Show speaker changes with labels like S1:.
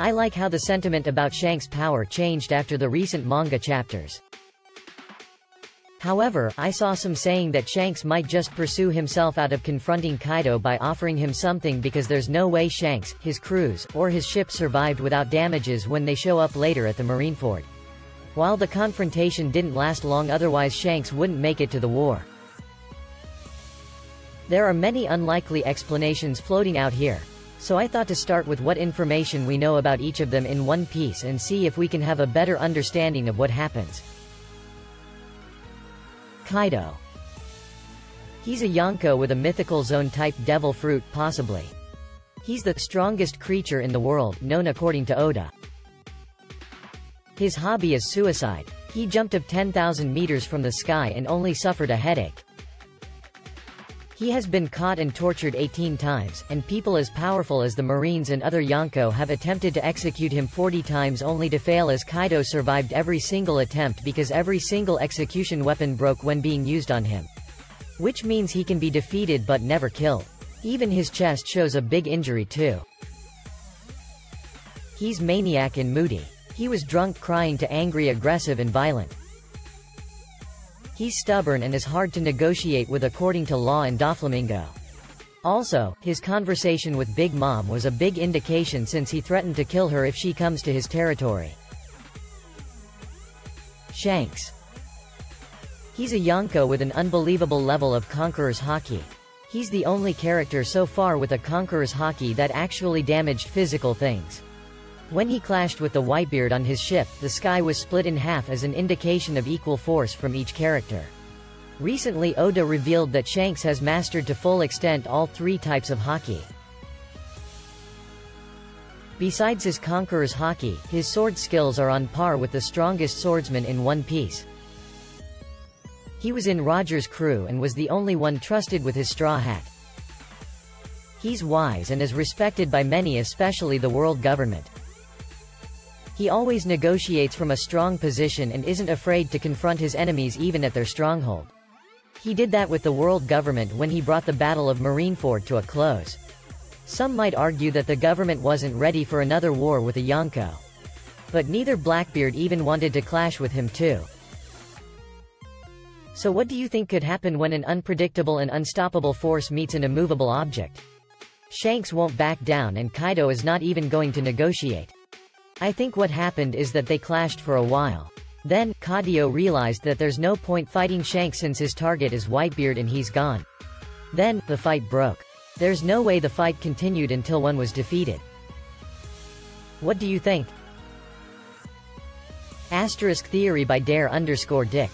S1: I like how the sentiment about Shanks' power changed after the recent manga chapters. However, I saw some saying that Shanks might just pursue himself out of confronting Kaido by offering him something because there's no way Shanks, his crews, or his ship survived without damages when they show up later at the Marineford. While the confrontation didn't last long otherwise Shanks wouldn't make it to the war. There are many unlikely explanations floating out here. So I thought to start with what information we know about each of them in one piece and see if we can have a better understanding of what happens. Kaido. He's a Yonko with a mythical Zoan-type devil fruit, possibly. He's the strongest creature in the world, known according to Oda. His hobby is suicide. He jumped up 10,000 meters from the sky and only suffered a headache. He has been caught and tortured 18 times, and people as powerful as the Marines and other Yonko have attempted to execute him 40 times only to fail as Kaido survived every single attempt because every single execution weapon broke when being used on him. Which means he can be defeated but never killed. Even his chest shows a big injury too. He's maniac and moody. He was drunk crying to angry aggressive and violent. He's stubborn and is hard to negotiate with according to Law and Doflamingo. Also, his conversation with Big Mom was a big indication since he threatened to kill her if she comes to his territory. Shanks. He's a Yonko with an unbelievable level of Conqueror's Haki. He's the only character so far with a Conqueror's Haki that actually damaged physical things. When he clashed with the Whitebeard on his ship, the sky was split in half as an indication of equal force from each character. Recently Oda revealed that Shanks has mastered to full extent all three types of Haki. Besides his Conqueror's Haki, his sword skills are on par with the strongest swordsman in One Piece. He was in Roger's crew and was the only one trusted with his straw hat. He's wise and is respected by many especially the world government. He always negotiates from a strong position and isn't afraid to confront his enemies even at their stronghold. He did that with the world government when he brought the Battle of Marineford to a close. Some might argue that the government wasn't ready for another war with a Yonko. But neither Blackbeard even wanted to clash with him too. So what do you think could happen when an unpredictable and unstoppable force meets an immovable object? Shanks won't back down and Kaido is not even going to negotiate. I think what happened is that they clashed for a while. Then, Kaido realized that there's no point fighting Shanks since his target is Whitebeard and he's gone. Then, the fight broke. There's no way the fight continued until one was defeated. What do you think? Asterisk theory by dare underscore dick.